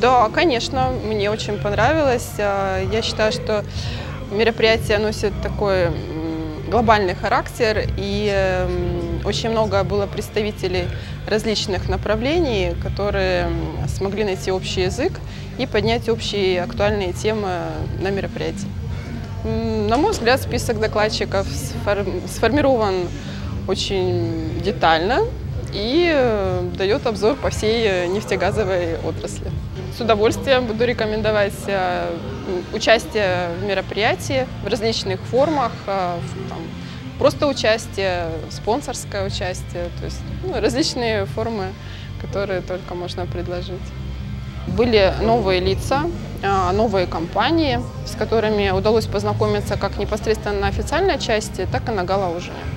Да, конечно, мне очень понравилось. А, Я считаю, что мероприятие носит такой глобальный характер, и м, очень много было представителей различных направлений, которые смогли найти общий язык и поднять общие актуальные темы на мероприятии. На мой взгляд, список докладчиков сфор- сформирован очень детально и э, дает обзор по всей э, нефтегазовой отрасли. С удовольствием буду рекомендовать э, участие в мероприятии в различных формах, там, просто участие, спонсорское участие, то есть ну, различные формы, которые только можно предложить. Были новые лица, новые компании, с которыми удалось познакомиться как непосредственно на официальной части, так и на гала-ужине.